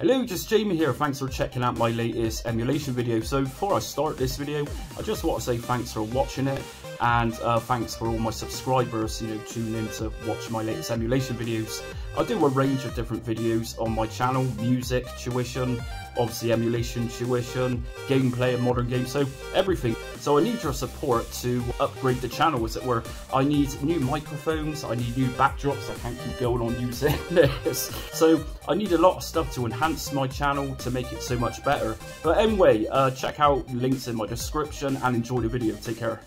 Hello, just Jamie here. Thanks for checking out my latest emulation video. So before I start this video, I just want to say thanks for watching it and uh, thanks for all my subscribers, you know, tuning in to watch my latest emulation videos. I do a range of different videos on my channel, music, tuition, obviously emulation, tuition, gameplay and modern games, so everything. So I need your support to upgrade the channel, as it were. I need new microphones, I need new backdrops, I can't keep going on using this. So I need a lot of stuff to enhance my channel to make it so much better. But anyway, uh, check out links in my description and enjoy the video. Take care.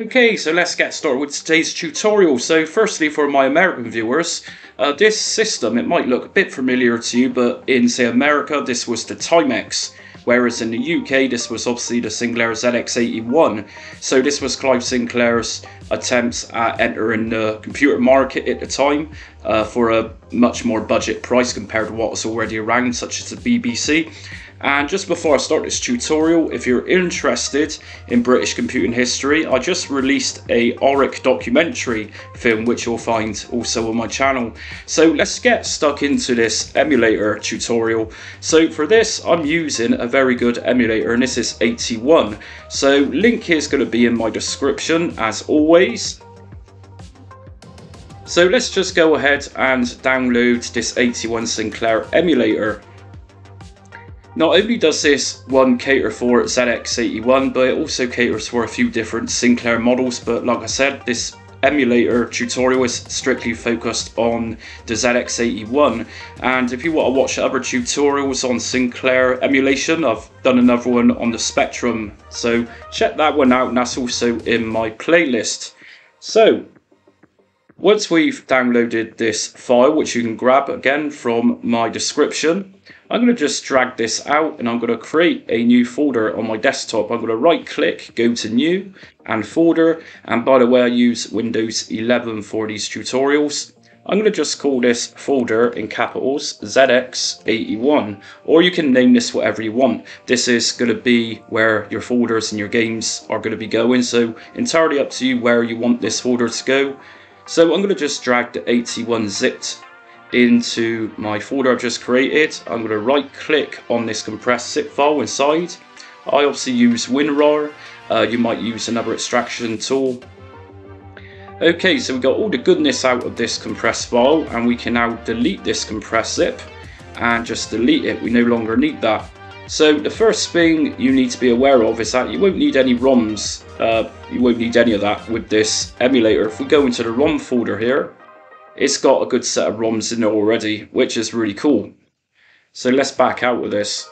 Okay, so let's get started with today's tutorial. So firstly, for my American viewers, uh, this system, it might look a bit familiar to you, but in, say, America, this was the Timex, whereas in the UK, this was obviously the Sinclair ZX81. So this was Clive Sinclair's attempts at entering the computer market at the time uh, for a much more budget price compared to what was already around, such as the BBC. And just before I start this tutorial, if you're interested in British computing history, I just released a Oric documentary film which you'll find also on my channel. So let's get stuck into this emulator tutorial. So for this, I'm using a very good emulator and this is 81. So link is going to be in my description as always. So let's just go ahead and download this 81 Sinclair emulator. Not only does this one cater for ZX81, but it also caters for a few different Sinclair models. But like I said, this emulator tutorial is strictly focused on the ZX81 and if you want to watch other tutorials on Sinclair emulation I've done another one on the Spectrum so check that one out and that's also in my playlist. So once we've downloaded this file which you can grab again from my description I'm going to just drag this out and I'm going to create a new folder on my desktop. I'm going to right click, go to new and folder. And by the way, I use Windows 11 for these tutorials. I'm going to just call this folder in capitals ZX81 or you can name this whatever you want. This is going to be where your folders and your games are going to be going so entirely up to you where you want this folder to go. So I'm going to just drag the 81 zipped into my folder I've just created. I'm going to right click on this compressed zip file inside. I obviously use WinRAR, uh, you might use another extraction tool. Okay, so we got all the goodness out of this compressed file and we can now delete this compressed zip and just delete it. We no longer need that. So the first thing you need to be aware of is that you won't need any ROMs, uh, you won't need any of that with this emulator. If we go into the ROM folder here, it's got a good set of ROMs in there already, which is really cool. So let's back out with this.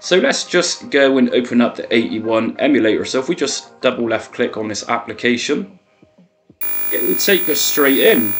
So let's just go and open up the 81 emulator. So if we just double left click on this application, it will take us straight in.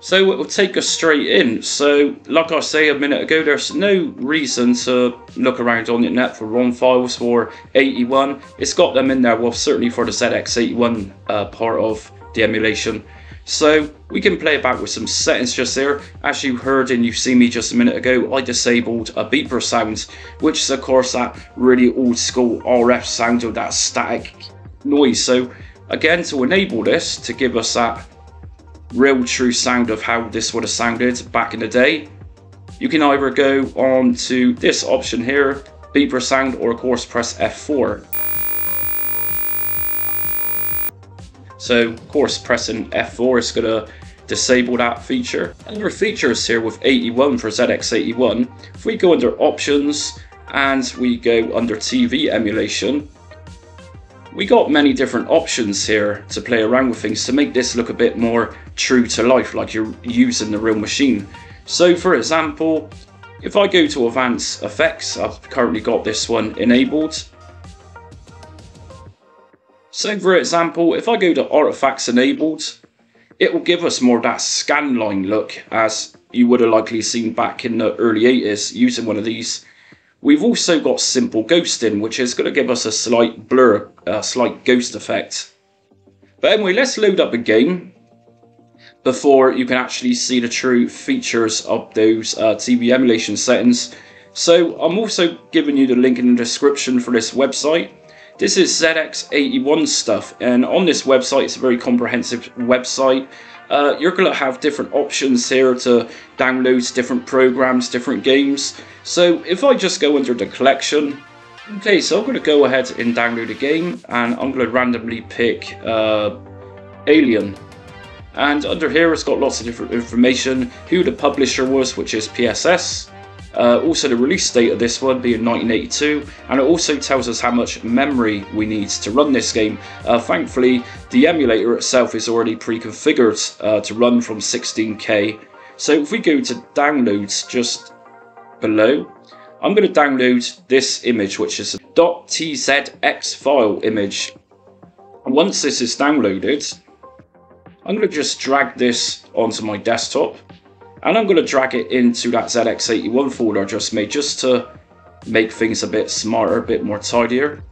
So it will take us straight in. So like I say a minute ago, there's no reason to look around on the net for ROM files for 81. It's got them in there, well certainly for the ZX81 uh, part of the emulation. So we can play about with some settings just there. As you heard and you see me just a minute ago, I disabled a beeper sound, which is of course that really old school RF sound of that static noise. So again, to enable this, to give us that real true sound of how this would have sounded back in the day, you can either go on to this option here, beeper sound, or of course press F4. So of course pressing F4 is going to disable that feature. Other features here with 81 for ZX81, if we go under options and we go under TV emulation, we got many different options here to play around with things to make this look a bit more true to life like you're using the real machine. So for example, if I go to advanced effects, I've currently got this one enabled. So for example, if I go to artifacts enabled, it will give us more of that scanline look as you would have likely seen back in the early 80s using one of these We've also got simple ghosting, which is going to give us a slight blur, a slight ghost effect. But anyway, let's load up a game. Before you can actually see the true features of those uh, TV emulation settings. So I'm also giving you the link in the description for this website. This is ZX81 stuff, and on this website, it's a very comprehensive website. Uh, you're going to have different options here to download different programs, different games. So if I just go under the collection, okay, so I'm going to go ahead and download a game, and I'm going to randomly pick uh, Alien. And under here, it's got lots of different information, who the publisher was, which is PSS, uh, also the release date of this one being 1982 and it also tells us how much memory we need to run this game. Uh, thankfully the emulator itself is already pre-configured uh, to run from 16k so if we go to downloads just below I'm going to download this image which is a .tzx file image. Once this is downloaded I'm going to just drag this onto my desktop and I'm going to drag it into that ZX81 folder I just made just to make things a bit smarter, a bit more tidier.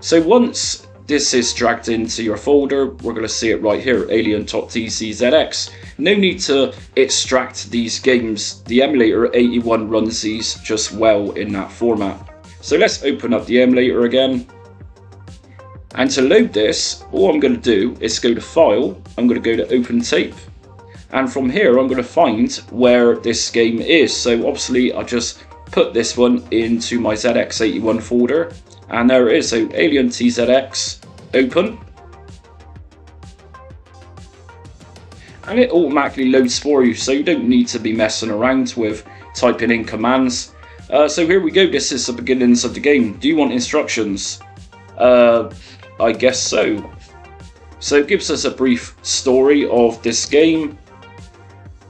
So once this is dragged into your folder, we're going to see it right here, Alien.tzx. No need to extract these games, the emulator 81 runs these just well in that format. So let's open up the emulator again. And to load this, all I'm going to do is go to File, I'm going to go to Open Tape, and from here I'm going to find where this game is. So obviously I just put this one into my ZX81 folder and there it is. So Alien TZX open. And it automatically loads for you so you don't need to be messing around with typing in commands. Uh, so here we go. This is the beginnings of the game. Do you want instructions? Uh, I guess so so it gives us a brief story of this game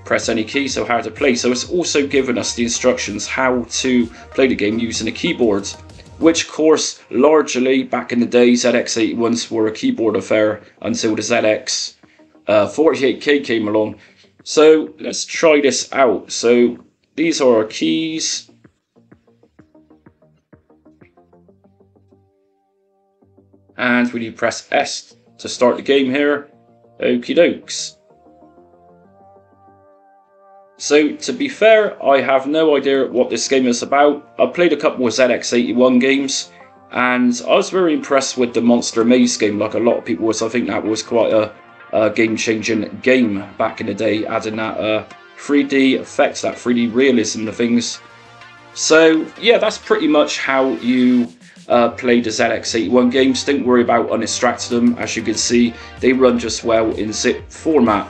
press any key, so how to play. So it's also given us the instructions how to play the game using a keyboard, which of course largely back in the day ZX81s were a keyboard affair until the ZX uh, 48K came along. So let's try this out. So these are our keys. And we need press S to start the game here. Okie dokes. So, to be fair, I have no idea what this game is about. I've played a couple of ZX81 games, and I was very impressed with the Monster Maze game, like a lot of people was. I think that was quite a, a game-changing game back in the day, adding that uh, 3D effects, that 3D realism to things. So, yeah, that's pretty much how you uh, play the ZX81 games. Don't worry about unextracting them. As you can see, they run just well in zip format.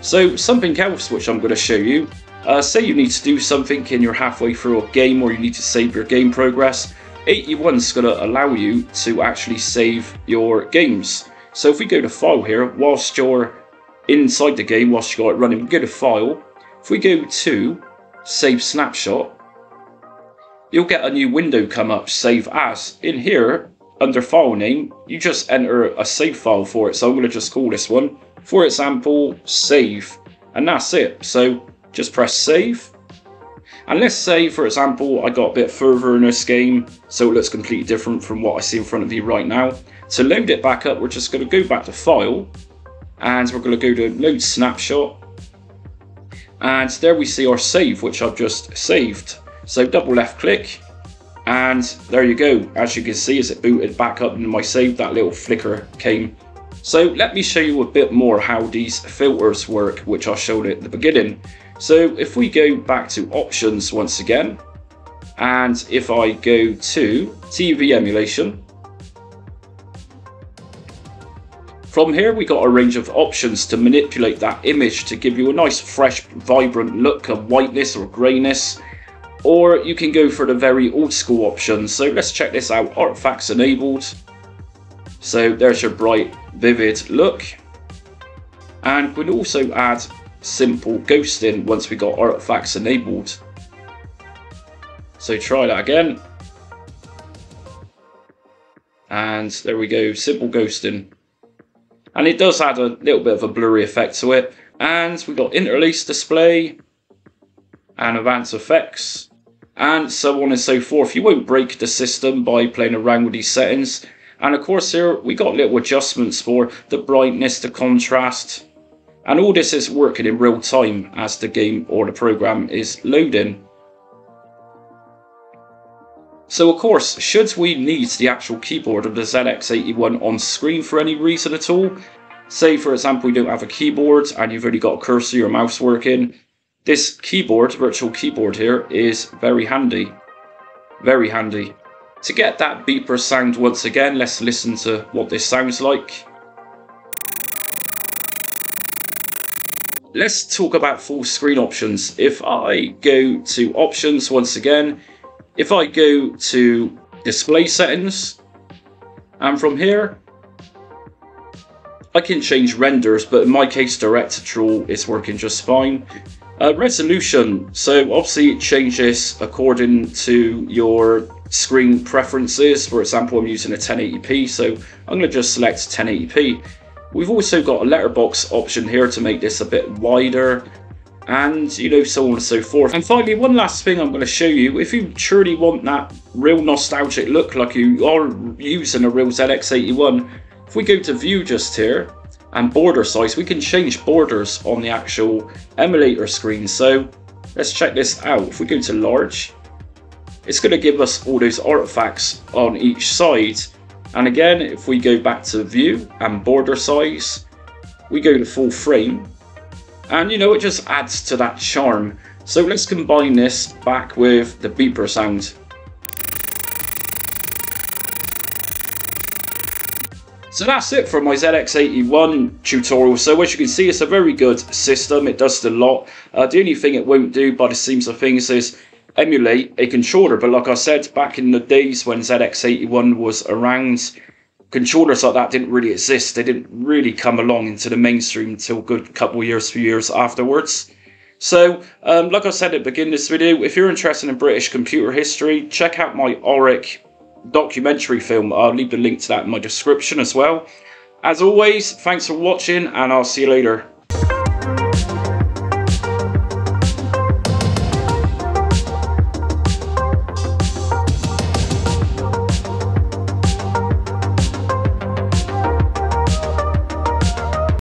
So something else which I'm going to show you, uh, say you need to do something and you're halfway through a game or you need to save your game progress, 81 is going to allow you to actually save your games. So if we go to file here, whilst you're inside the game, whilst you got it running, we go to file, if we go to save snapshot, you'll get a new window come up, save as. In here, under file name, you just enter a save file for it. So I'm going to just call this one for example, save, and that's it. So just press save. And let's say, for example, I got a bit further in this game, so it looks completely different from what I see in front of you right now. To load it back up, we're just going to go back to File, and we're going to go to Load Snapshot. And there we see our save, which I've just saved. So double left click, and there you go. As you can see, as it booted back up into my save, that little flicker came so let me show you a bit more how these filters work, which I showed at the beginning. So if we go back to options once again, and if I go to TV emulation, From here we got a range of options to manipulate that image to give you a nice fresh vibrant look of whiteness or greyness or you can go for the very old school option. so let's check this out artifacts enabled so there's your bright, vivid look. And we'd also add simple ghosting once we got artifacts enabled. So try that again. And there we go, simple ghosting. And it does add a little bit of a blurry effect to it. And we've got interlace display and advanced effects and so on and so forth. You won't break the system by playing around with these settings. And of course here we got little adjustments for the brightness, the contrast, And all this is working in real time as the game or the program is loading. So of course, should we need the actual keyboard of the ZX81 on screen for any reason at all, say for example you don't have a keyboard and you've only got a cursor or mouse working, this keyboard, virtual keyboard here, is very handy. Very handy. To get that beeper sound once again, let's listen to what this sounds like. Let's talk about full screen options. If I go to options once again, if I go to display settings, and from here, I can change renders, but in my case, direct draw is working just fine. Uh, resolution, so obviously it changes according to your screen preferences. For example, I'm using a 1080p, so I'm going to just select 1080p. We've also got a letterbox option here to make this a bit wider and you know so on and so forth. And finally, one last thing I'm going to show you, if you truly want that real nostalgic look like you are using a real ZX81, if we go to view just here and border size, we can change borders on the actual emulator screen. So let's check this out. If we go to large, it's going to give us all those artifacts on each side. And again, if we go back to view and border size, we go to full frame and you know, it just adds to that charm. So let's combine this back with the beeper sound. So that's it for my ZX81 tutorial. So as you can see, it's a very good system. It does a lot. Uh, the only thing it won't do by the seams of things is emulate a controller. But like I said, back in the days when ZX81 was around, controllers like that didn't really exist. They didn't really come along into the mainstream until a good couple years, few years afterwards. So, um, like I said at the beginning of this video, if you're interested in British computer history, check out my Oric documentary film. I'll leave the link to that in my description as well. As always, thanks for watching and I'll see you later.